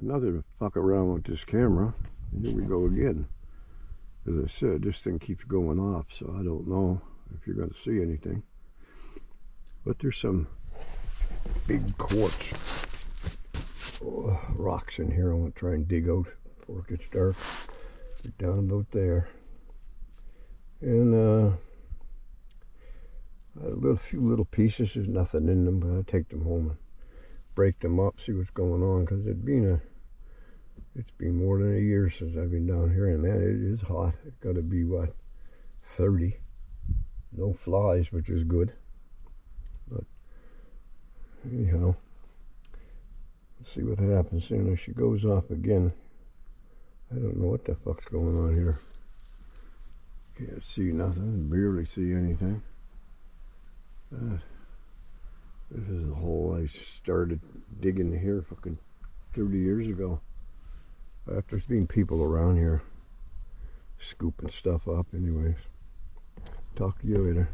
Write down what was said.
another fuck around with this camera. Here we go again. As I said, this thing keeps going off, so I don't know if you're going to see anything. But there's some big quartz oh, rocks in here I want to try and dig out before it gets dark. They're down about there. And uh, a little few little pieces, there's nothing in them, but I'll take them home break them up, see what's going on, because it's been a it's been more than a year since I've been down here, and man, it is hot. It's got to be what 30. No flies, which is good. But anyhow, let's see what happens soon as she goes off again. I don't know what the fuck's going on here. Can't see nothing, barely see anything. This is the hole I started digging here fucking 30 years ago. After there's people around here scooping stuff up anyways. Talk to you later.